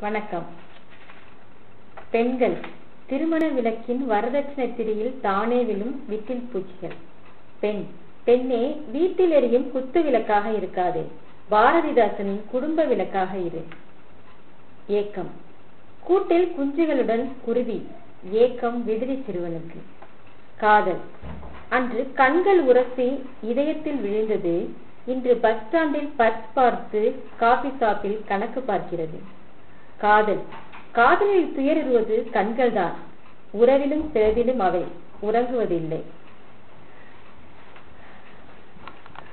வணக்கம். பெண்கள் திருமண விளக்கின் வரதட்சணை திரியில் தானே விழும் விட்டில் பூச்சிகள். பெண் பெண்ணே வீட்டில் எரியும் குத்து விளக்காக இருக்காதே. பாரதிதாசனின் குடும்ப விளக்காக இரு. ஏக்கம் கூட்டில் குஞ்சுகளுடன் குருவி. ஏக்கம் விடுதி சிறுவனுக்கு. காதல் அன்று கண்கள் உரசி இதயத்தில் விழுந்தது. இன்று பஸ் ஸ்டாண்டில் பஸ் பார்த்து காபி ஷாப்பில் கணக்கு பார்க்கிறது. காதல். காதலில் துயருவது கண்கள்தான். உறவிலும் பிறவிலும் அவை. உறங்குவதில்லை.